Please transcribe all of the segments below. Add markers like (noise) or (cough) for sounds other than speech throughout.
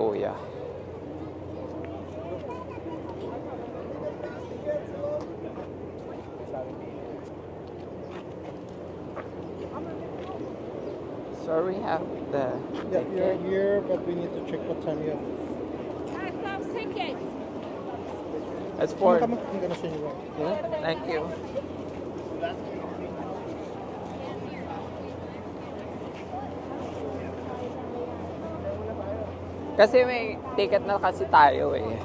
kay kuya. So we have the Yeah, you're here, but we need to check what time you have. I found tickets. It's for Come, come, I'm gonna send you one. Hmm? Thank you. Kasi may ticket na kasi tayo eh.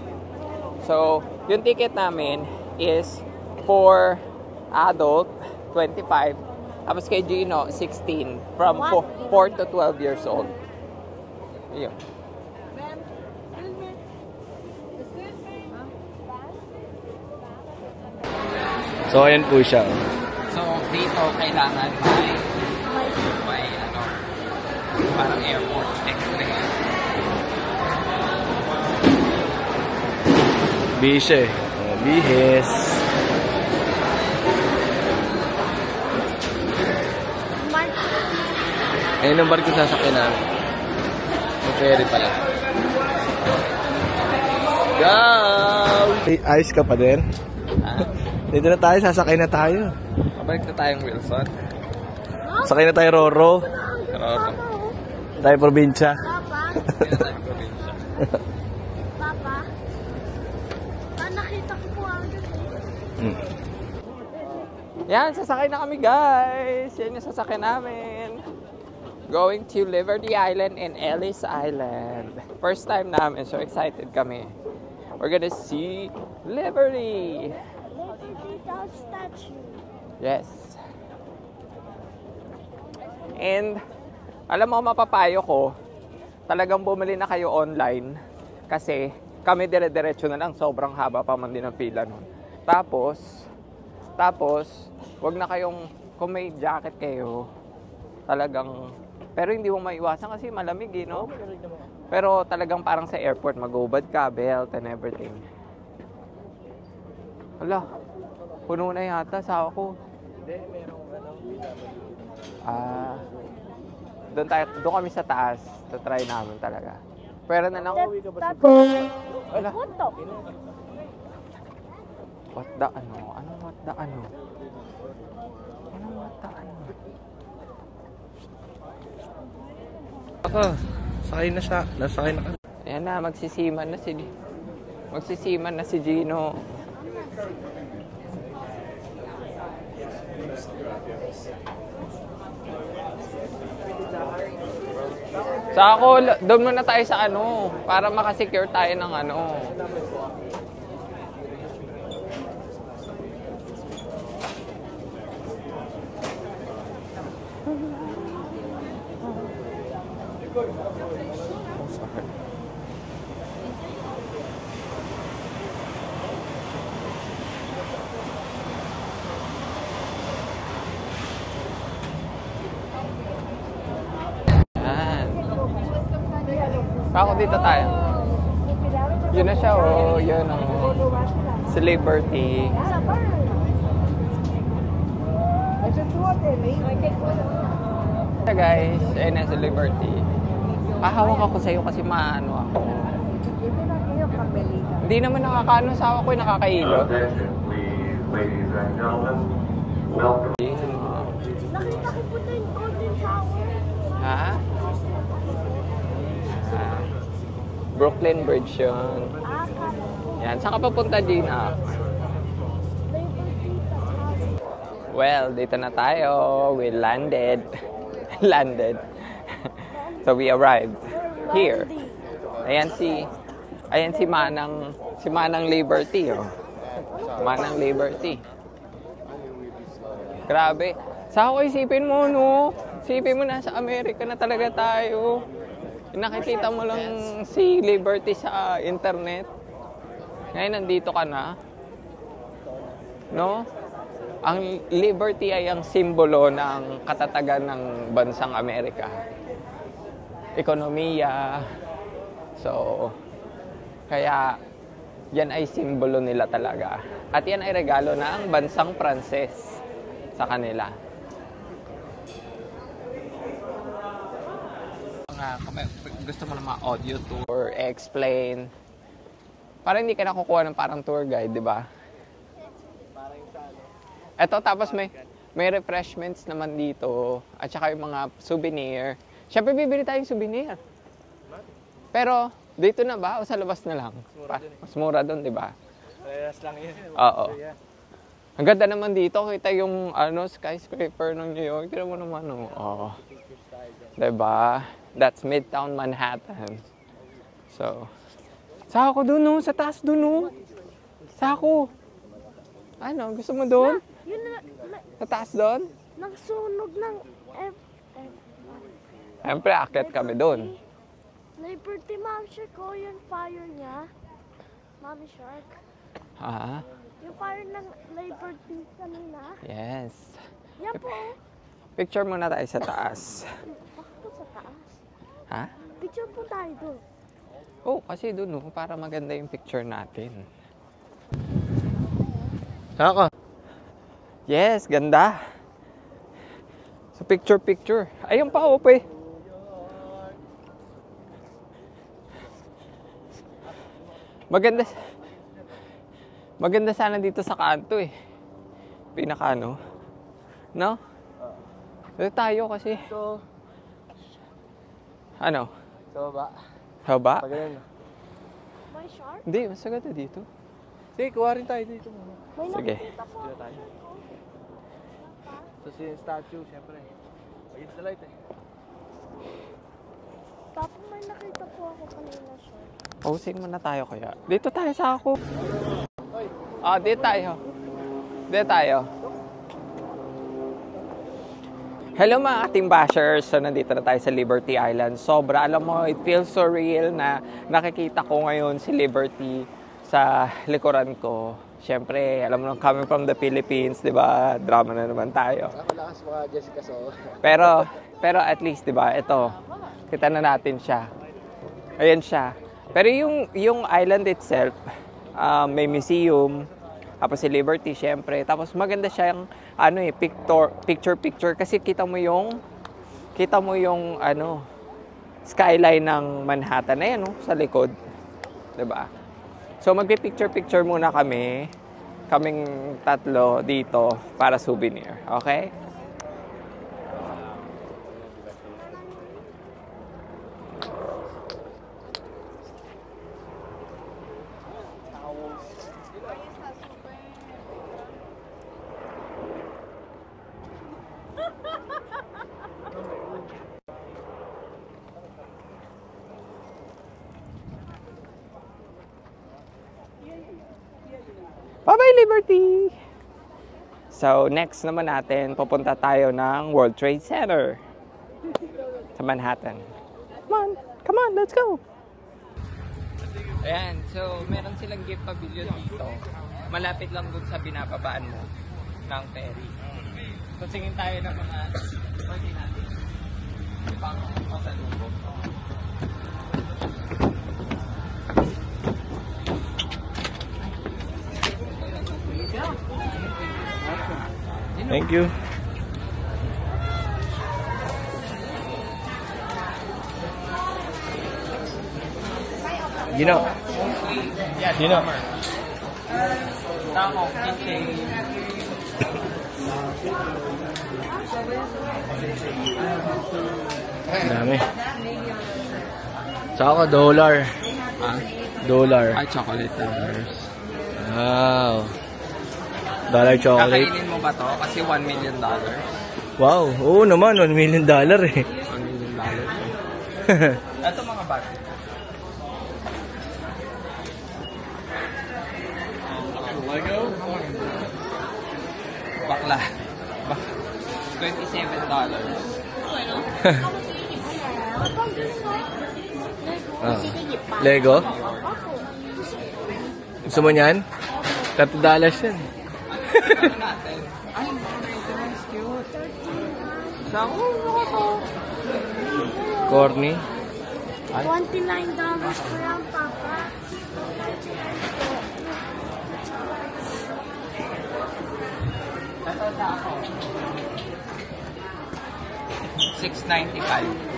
So, yung ticket namin is for adult, 25. Tapos kay Gino, 16. From 4, to 12 years old. Yun. So, ayan po siya. So, dito kailangan may may ano, parang airport Bise. Oh, bihis. Ayun ang barko sasakyan namin. Yung ferry pala. Go! Ay, ayos ka pa din? Ah, (laughs) Dito na tayo, sasakay na tayo. Pabalik na tayong Wilson. Sakay na tayo Roro. Pero, Tayo probinsya. Papa. (laughs) Ah, nakita ko po ang Hmm. Yan, sasakay na kami guys. Yan yung sasakay namin. Going to Liberty Island and Ellis Island. First time namin, so excited kami. We're gonna see Liberty. Liberty statue. Yes. And, alam mo, mapapayo ko, talagang bumili na kayo online kasi kami dire-diretso na lang, sobrang haba pa man din ang pila nun. Tapos, tapos, wag na kayong, kung may jacket kayo, talagang, pero hindi mo maiwasan kasi malamig eh, no? Pero talagang parang sa airport, magubad ka, belt and everything. Hala, puno na yata sa ako. Ah, doon tayo, doon kami sa taas. To try namin talaga. Pero na lang, wala. Photo. What the ano? Ano what the ano? Ano what the ano? Ako, sakay na siya. Nasakay na ka. Ayan na, magsisiman na si Magsisiman na si Gino. Sa ako, doon muna tayo sa ano, para makasecure tayo ng ano. Ako dito tayo. Yun na siya, oh. Yun, oh. Si Liberty. Hey guys, ayun na si Liberty. Hahawak ako sa'yo kasi maano ako. Hindi naman nakakaano sa ako, nakakailo. Gentlemen. Welcome. Nakita ko po shower. Ha? Brooklyn Bridge yun. Yan, saan ka papunta, Gina? Liberty Dog Well, dito na tayo. We landed. (laughs) landed. (laughs) so we arrived here. Ayan si Ayan si Manang si Manang Liberty oh. Manang Liberty. Grabe. Sa ako isipin mo no. Isipin mo na sa Amerika na talaga tayo. Nakikita mo lang si Liberty sa internet. Ngayon nandito ka na. No? Ang liberty ay ang simbolo ng katatagan ng bansang Amerika. Ekonomiya. So, kaya yan ay simbolo nila talaga. At yan ay regalo ng bansang Pranses sa kanila. kung gusto mo ng mga audio tour, explain. Para hindi ka nakukuha ng parang tour guide, di ba? Eto, tapos may may refreshments naman dito at saka yung mga souvenir. Siyempre, bibili tayong souvenir. Pero, dito na ba o sa labas na lang? Mas mura doon, di ba? Parehas lang yun. Oo. Ang ganda naman dito. Kita yung ano, skyscraper ng New York. Tira mo naman, oh. Oo. Diba? That's Midtown Manhattan. So, sa ako dun, oh. Sa taas dun, oh. Sa ako. Ano, gusto mo dun? Yun na, na, Sa taas dun? nagsunog ng F, F, Siyempre, akit kami dun. Liberty Mom Shark ko yung fire niya. Mommy Shark. Ha? Yung fire ng Liberty kanina. Yes. Yan po. Picture muna tayo sa taas. Bakit po sa taas? Ha? Picture po tayo doon. Oh, kasi dun, oh, para maganda yung picture natin. Saka. Yes, ganda. Sa picture-picture. Ayun pa, oh, ope. Maganda. Maganda sana dito sa kanto eh. Pinaka ano. No? Dito tayo kasi. So, Ano? so ba? Haba? Pag ganun. May shark? Hindi, mas maganda dito. Sige, kuha rin tayo dito muna. May Sige. nakikita po Dito ako. tayo. So, si statue, syempre. Against the light eh. Papa, may nakita po ako kanina shark. Posing muna tayo kaya. Dito tayo sa ako. Ah, dito tayo. Dito tayo. Hello mga ating bashers. So nandito na tayo sa Liberty Island. Sobra, alam mo, it feels so real na nakikita ko ngayon si Liberty sa likuran ko. Siyempre, alam mo, coming from the Philippines, di ba? Drama na naman tayo. Malakas mga Jessica So. Pero, pero at least, di ba, ito, kita na natin siya. Ayan siya. Pero yung, yung island itself, ah, may museum, tapos si Liberty, syempre. Tapos maganda siyang, ano eh, picture, picture, picture. Kasi kita mo yung, kita mo yung, ano, skyline ng Manhattan. Ayan, no, sa likod. 'Di ba? So, magpi-picture-picture muna kami. Kaming tatlo dito para souvenir. Okay? Liberty! So, next naman natin, pupunta tayo ng World Trade Center sa Manhattan. Come on! Come on, let's go! Ayan, so meron silang gift pavilion dito. Malapit lang dun sa binababaan mo ng ferry. So, tingin tayo ng mga pwede natin. Pang pasalubong. Thank you. Yan, Sino? summer. Tamo, keychain. Dami. Saka dollar. Ah, Dollar. ay, chocolate dollars. Wow. Dollar chocolate. Ba to? Kasi 1 million dollars. Wow. Oo naman, 1 million dollar eh. 1 million dollars. eh. (laughs) Ito mga bata. Lego? Bakla. Bak 27 dollars. (laughs) Ah. Lego? Gusto mo niyan? 30 dollars yan. Ano natin? Ay, is cute. Naku, naku. Corny. $29 po yan, Papa. Ito sa ako. 695.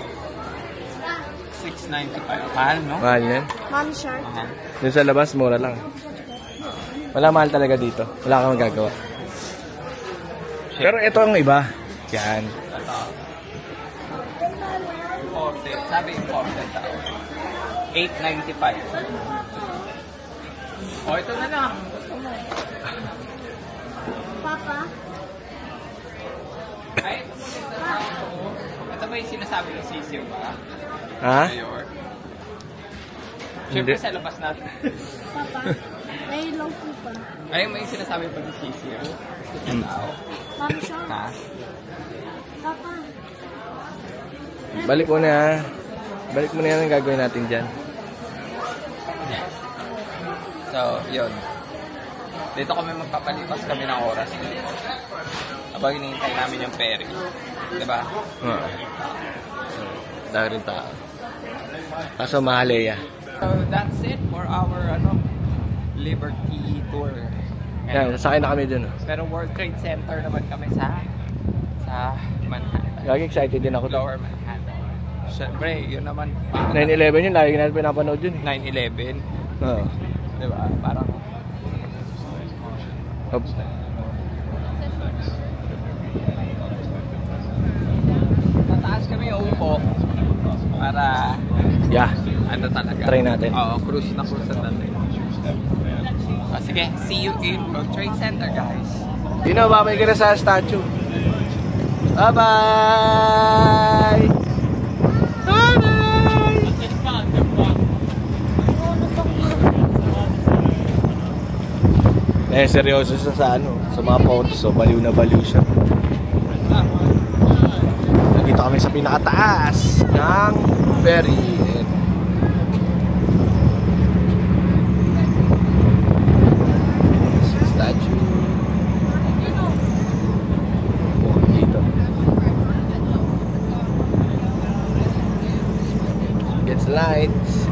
695. Mahal, no? Mahal yan. Mommy Shark. Aha. Dun sa labas, mura lang. Wala mahal talaga dito. Wala kang magagawa. Pero ito ang iba. Yan. Imported. Sabi imported daw. 895. O, ito na lang. Gusto mo. Papa. Ay, ito ba yung sinasabi ng sisiw ba? Ha? Siyempre sa labas natin. Papa. (laughs) May long po pa. Ay, may sinasabi pa ng sisiw. Gusto niya daw. Mommy Shark. Ha? Papa. Balik mo na. Balik mo na yan ang gagawin natin dyan. So, yun. Dito kami magpapalipas kami ng oras. Habang hinihintay namin yung ferry. Diba? Oo. Dahil rin tao. Kaso mahaleya. So, that's it for our ano Liberty Tour. Yan, sasakay na kami dun. oh. Pero World Trade Center naman kami sa sa Manhattan. Lagi excited din ako. Lower Manhattan. Siyempre, yun naman. parang 9-11 yun, lagi natin pinapanood yun. eh. 9-11. Oo. Diba? Parang Hop. tataas kami upo para Yeah. ano talaga. Try natin. Oo, cruise na cruise na natin. Ah, sige, see you in World Trade Center, guys. Dino, babay ka na sa statue. Bye-bye! Bye-bye! Eh, seryoso siya sa ano, sa mga photos, so baliw na baliw siya. Nandito kami sa pinakataas ng ferry. light.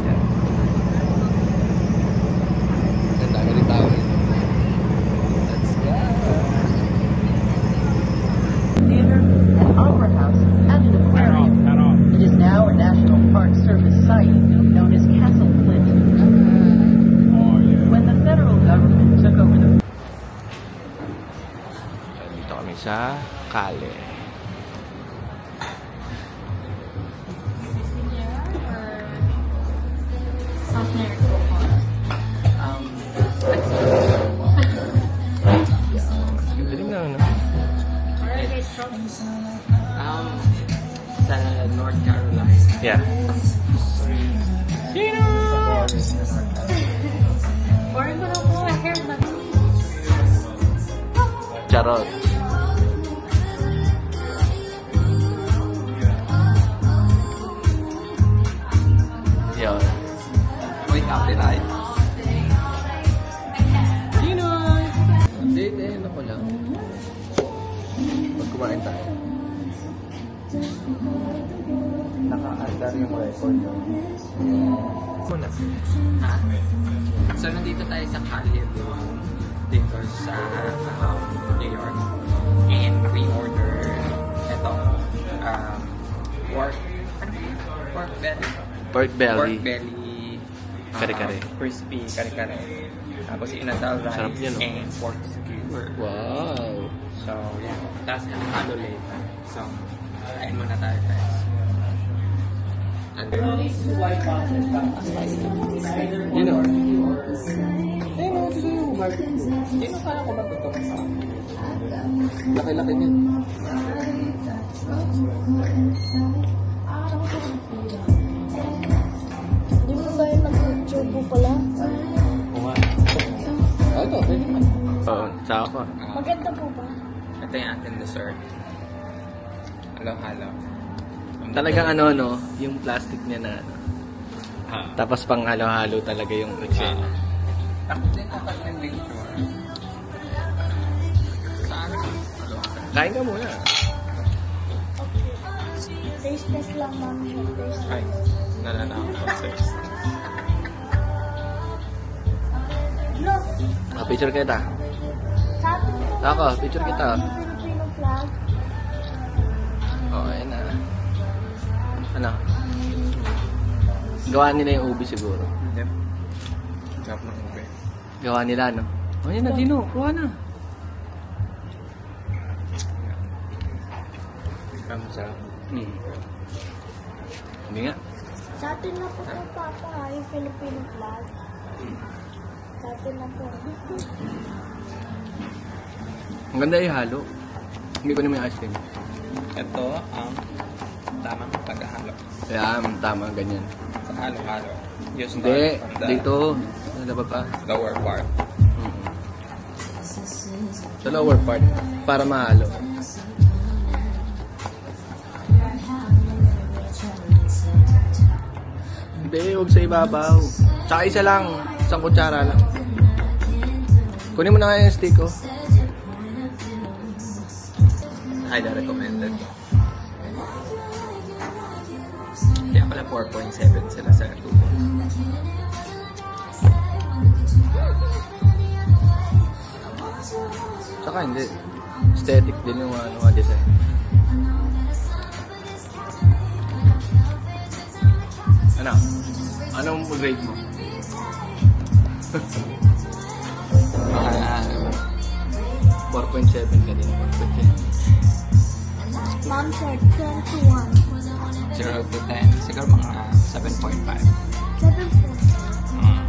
Pork belly. Pork belly. um, Kare-kare. crispy kare-kare. Tapos inasal rice Sarap yan, oh. and pork skewer. Wow. So, yeah. Tapos halo later. So, kain muna tayo guys. And then, You know. Sino kala ko matutok sa Laki-laki niya. Oo, tsaka pa. Maganda po ba? Ito yung ating dessert. Halo-halo. Talagang ano, no? Yung plastic niya na ano. Ha. Tapos pang halo-halo talaga yung eksena. Takot din ako ng picture. Saan? Kain ka muna. Taste test lang, Shark. Taste Ay, nalala ako taste. Ah, picture kita. Sa atin ito. Ako, picture kita. Oh, ayun na. Ano? Gawa nila yung ubi siguro. Yep. Sarap ng ube. Gawa nila, no? Oh, yan na, Dino. Kuha na. Kamsa. Hmm. Hindi nga. Sa atin na po ito, Papa, yung Filipino flag. Sa atin na po. Ang ganda ihalo. Hindi ko naman yung ice cream. Ito ang tamang paghahalo. Kaya, tama, ganyan. Sa halo-halo. You start Hindi, from the dito. Sa labas pa. lower part. Mm. Sa lower part. Para mahalo. Hindi, huwag sa ibabaw. Tsaka isa lang. Isang kutsara lang. Kunin mo na nga yung stick, oh. Highly recommended. Kaya pala 4.7 sila sa tubig. Tsaka hindi. Aesthetic din yung ano, mga design. Ano? Anong grade mo? (laughs) Ah, 4.7 ka din. 4.7. Mom said 10 to 1. 0 to 10. Siguro mga 7.5. 7 po. Mm.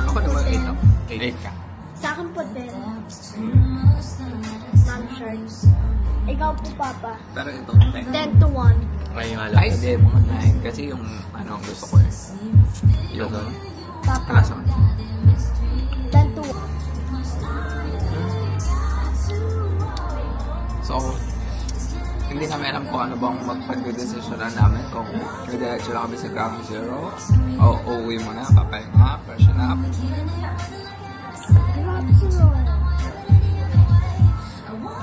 Ako naman 8 ako. 8 ka. Sa akin po din. Mom shirt. Ikaw po, Papa. Pero ito 10. 10 to 1. Ngayon nga Ay, hindi. Mga 9. Kasi yung ano ang gusto ko eh. Yung Ito? Papa. 1. 10 to 1. So, hindi namin alam kung ano bang magpag-decision na namin kung diretso lang kami sa ground zero o uuwi muna, papahinga, freshen up.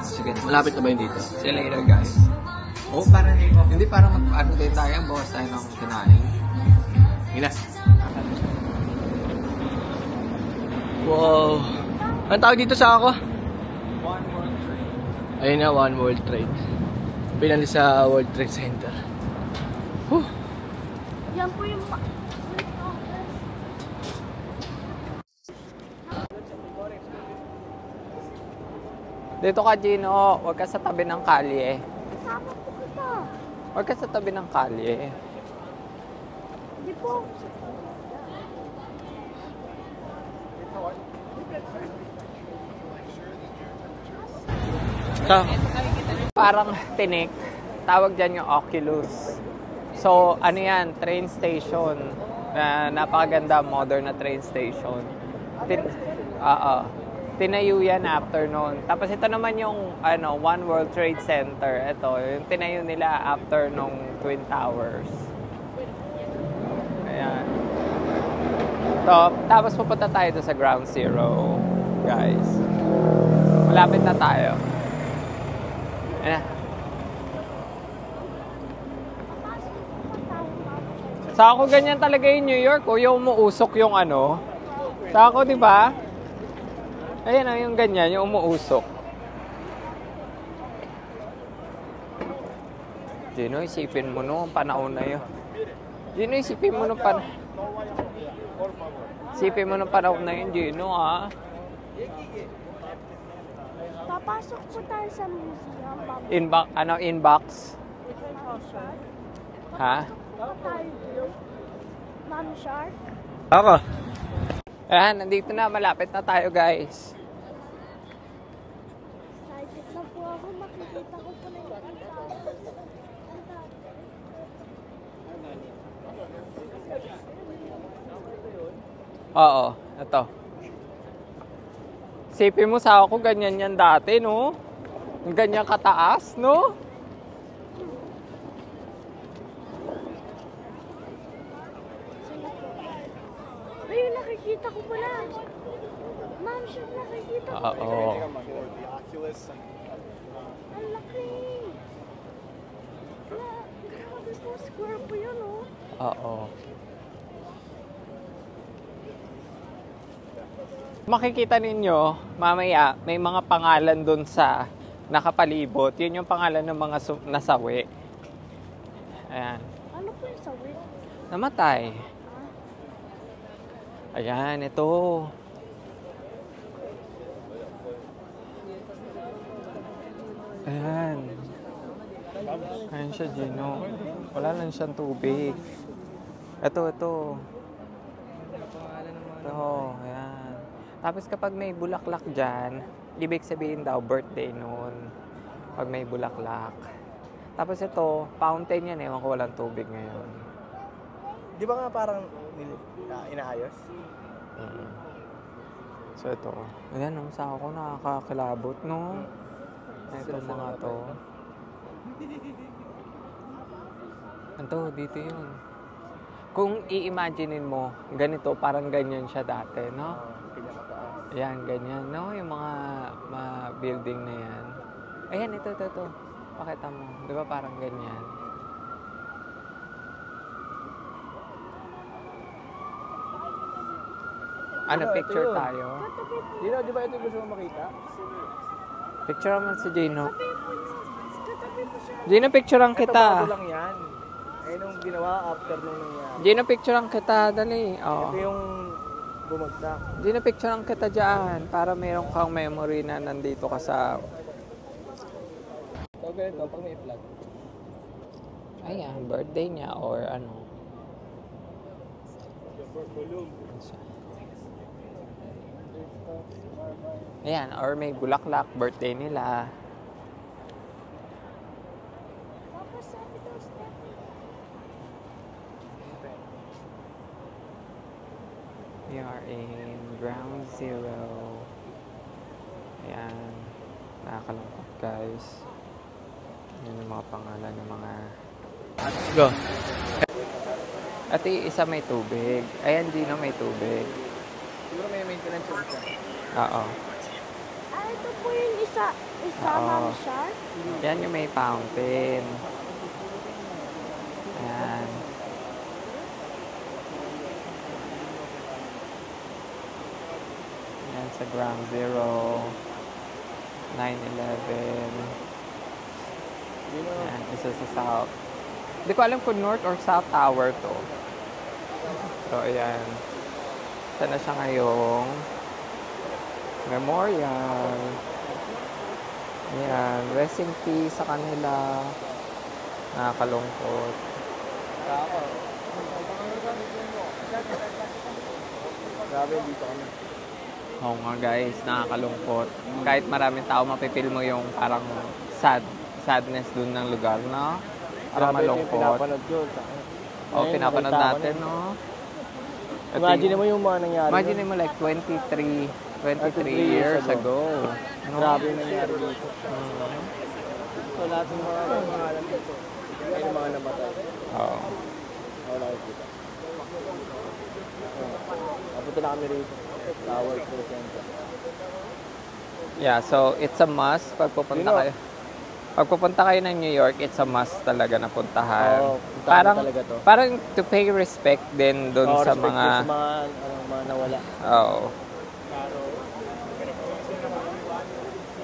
Sige, Malapit na ba yun dito? see you later guys. Oh, parang hindi parang mag-ano din tayo, bawas tayo ng kinain. Hina. Wow. Ang tawag dito sa ako? Ayun na, One World Trade. Pinali sa World Trade Center. Huh. Yan po yung... Dito ka, Gino. Huwag ka sa tabi ng kalye. Kasama po kita. Huwag ka sa tabi ng kalye. Hindi po. Sa Parang tinik. Tawag dyan yung Oculus. So, ano yan? Train station. Na napakaganda, modern na train station. Tin Oo. Tinayo yan after noon. Tapos ito naman yung ano, One World Trade Center. Ito, yung tinayo nila after nung Twin Towers. Ayan. So, tapos pupunta tayo sa Ground Zero, guys. Malapit na tayo. Ayan. Sa ako ganyan talaga yung New York, o yung umuusok yung ano. Sa ako, di ba? Ayan o, yung ganyan, yung umuusok. Gino, isipin mo no, panahon na yun. Gino, isipin mo nung pan... Isipin mo nung panahon na yun, Gino, ha? Papasok po tayo sa museum. Inbox, ano, inbox? Ha? Mom Shark. Ako. Ayan, nandito na, malapit na tayo, guys. Excited na po ako. Makikita ko po na yung. Oo, ito. Sipin mo sa ako, ganyan yan dati, no? Ganyan kataas, no? Ayun, nakikita ko pala. Mom Shark, nakikita ko. Oo. Ang laki. Gra- Grabe po, square po yun, oh. Oo. Makikita ninyo, mamaya, may mga pangalan doon sa nakapalibot. Yun yung pangalan ng mga su- nasawi. Ayan. Ano po yung sawi? Namatay. Ayan, ito. Ayan. Ayan siya, Gino. Wala lang siyang tubig. Ito, ito. Ito. Tapos kapag may bulaklak dyan, ibig sabihin daw birthday noon. Pag may bulaklak. Tapos ito, fountain yan. Ewan ko walang tubig ngayon. Di ba nga parang inaayos? Mm. So ito, ayan ang sa ako nakakakilabot no. Ito mga to. Ito, dito yun. Kung i-imaginein mo, ganito, parang ganyan siya dati, no? Pinakataas. Ayan, ganyan, no? Yung mga, mga building na yan. Ayan, ito, ito, ito. Pakita mo. Di ba parang ganyan? Ano, Ito, ito picture yun. tayo? Dino, di ba ito gusto mo makita? Picture naman si Gino. Gino, picturean Ito, kita. bago lang yan. Eh, nung ginawa after nung nangyari. Gino, picturean kita. Dali. Oh. Ito yung bumagsak. Gino, picturean kita dyan para mayroon kang memory na nandito ka sa... So, ganito, pag may flag. Ayan, birthday niya or ano. Ayan, or may bulaklak, birthday nila. Tapos sabi daw step. We are in ground zero. Ayan. Nakakalungkot guys. Yan yung mga pangalan ng mga... Go. At yung isa may tubig. Ayan, Gino may tubig. Siguro may maintenance yung isa. Oo. Ah, ito po yung isa. Isa, Oo. Mami Shark. Yan yung may fountain. Ayan. Yan ground zero. 9-11. Dino, Ayan, isa sa south. Hindi ko alam kung north or south tower to. So, ayan. Isa na siya ngayong memorial. Ayan, rest in peace sa kanila. Nakakalungkot. Grabe, dito kami. Oo nga guys, nakakalungkot. Kahit maraming tao, mapipil mo yung parang sad, sadness dun ng lugar, no? Parang Grabe, ito yung malungkot. pinapanood ko. O, Ngayon, pinapanood nakita ko natin, na. no? Ito Imagine yung- mo yung mga nangyari. Imagine nun. mo like 23, 23 23 years years ago. No? Grabe yung nangyari dito. Mm. So, lahat ng mga pangalan dito. Ay, yung mga namatay. Oo. Wala ko kita. Napunta na kami rito. Tower Trade Center. Yeah, so it's a must pag pupunta You know- kayo. Pag pupunta kayo ng New York, it's a must talaga na puntahan. Oo, puntahan parang, talaga to. parang to pay respect din doon Oo, sa mga... sa mga, ano, mga nawala. Oo.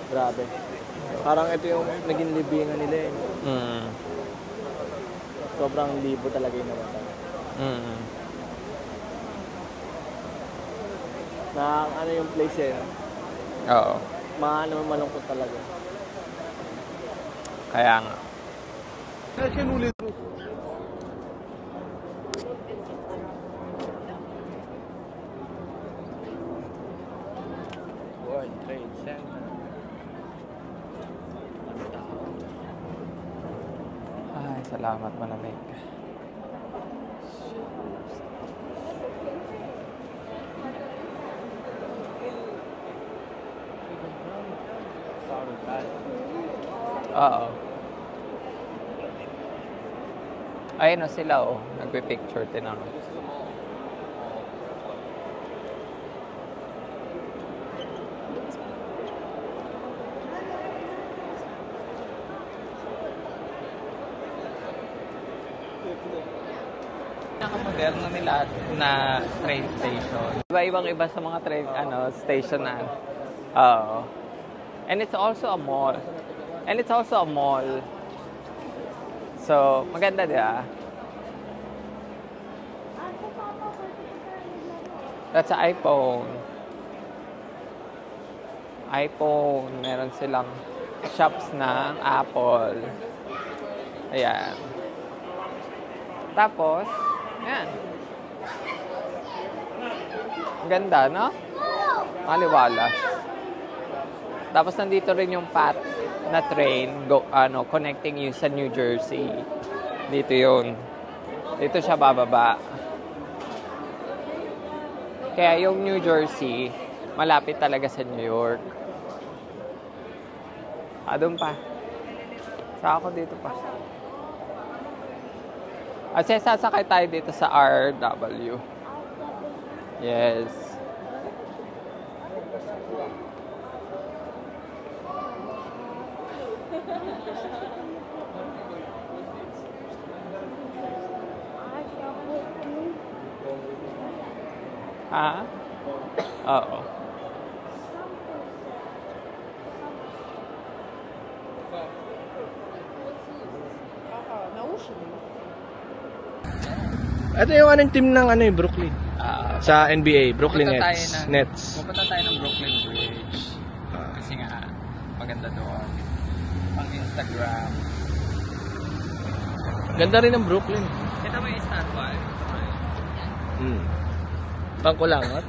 Grabe. Parang ito yung naging libingan nila eh. Mm. Sobrang libo talaga yung namatay. Mm. Na ano yung place eh. Oo. Maano malungkot talaga. Kaya nga. World Trade Center. Ay, salamat malamig. Oo. Ayun o sila oh. Nagpe-picture tinanong. Pinaka-moderno nila na train station. Iba-ibang iba sa mga train ano station na. Oo. And it's also a mall. And it's also a mall. So, maganda di ba? That's an iPhone. iPhone. Meron silang shops ng Apple. Ayan. Tapos, ayan. Ganda, no? Maliwalas. Tapos nandito rin yung path na train go, ano, connecting you sa New Jersey. Dito yun. Dito siya bababa. Kaya yung New Jersey, malapit talaga sa New York. Ah, doon pa. Sa ako dito pa. Kasi sasakay tayo dito sa RW. Yes. Ha? Oo. Ito yung anong team ng ano, eh, Brooklyn. Ah, Sa NBA, Brooklyn Pupunta tayo Nets. ng- Nets. Pupunta tayo ng Brooklyn Bridge. Kasi nga, maganda doon. Pang Instagram. Ganda rin ng Brooklyn. Ito may standby. Hmm. Pangkulangot.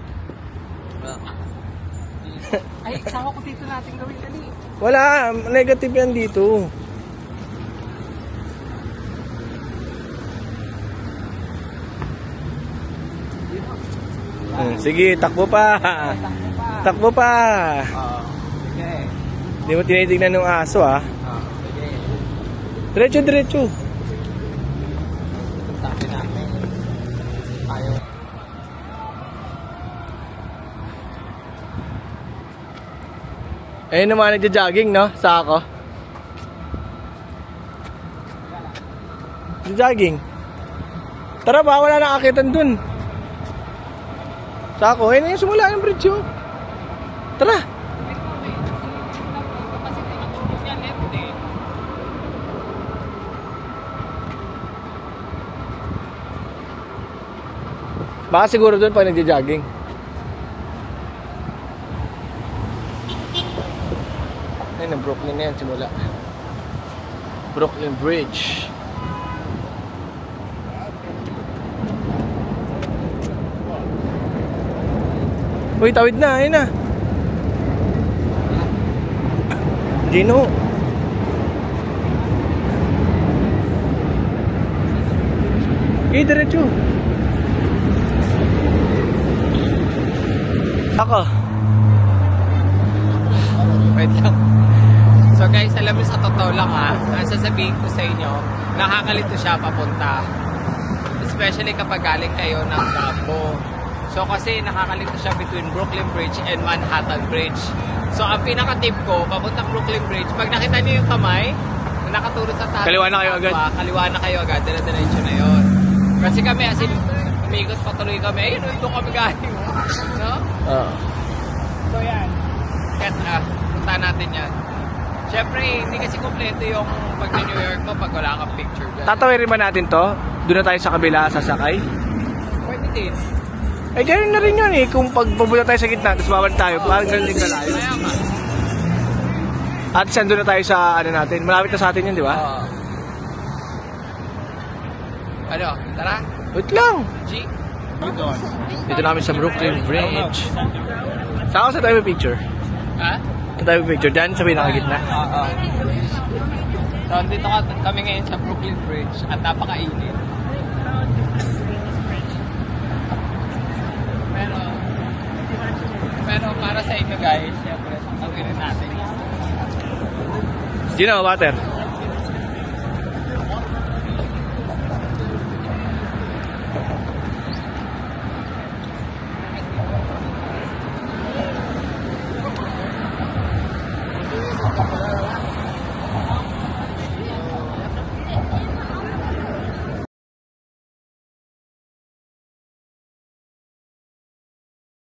(laughs) Ay, sama ko dito natin gawin dali. Wala, negative yan dito. Hmm, sige, takbo pa. Takbo pa. Oo. Sige. Hindi mo tinitignan ng aso ah. Diretso, diretso. Sabi natin. Ayaw. Ayun naman nagja-jogging, no? Sa ako. Jogging. Tara ba, wala na akitan dun. Sa ako, ayun na yung simula ng bridge, oh. Tara. Kasi tinatulog niya left eh. Baka siguro dun pag nagja-jogging. Ayun, ang Brooklyn na yan, simula. Brooklyn Bridge. Uy, tawid na, ayun na. Gino. Eh, diretso. Ako. Wait lang. So guys, alam mo sa totoo lang ha, ang sasabihin ko sa inyo, nakakalito siya papunta. Especially kapag galing kayo ng Campo. So kasi nakakalito siya between Brooklyn Bridge and Manhattan Bridge. So ang pinaka-tip ko, papuntang Brooklyn Bridge, pag nakita niyo yung kamay, na nakaturo sa taas. Kaliwa na kayo agad. Kaliwa na kayo agad, dire-diretso na yun. Kasi kami, as in, umikot patuloy kami, ayun, doon kami galing. Oo. So yan. Kaya uh, punta natin yan. Siyempre, hindi kasi kompleto yung pag New York mo pag wala kang picture dyan. Tatawirin ba natin to? Doon na tayo sa kabila, sasakay? Pwede din. Eh, ganun na rin yun eh. Kung pag pupunta tayo sa gitna, tapos babalik tayo, parang ganun din kalayo. At saan doon na tayo sa ano natin? Malapit na sa atin yun, di ba? Oo. ano? Tara? Wait lang. G? Dito namin sa Brooklyn Bridge. Saan sa tayo may picture? Ha? Sa tayo may picture? Diyan sa pinakagitna. Oo. So, dito ka, kami ngayon sa Brooklyn Bridge at napakainit. Pero, pero para sa inyo guys, syempre, pagkawin natin. Gino, water.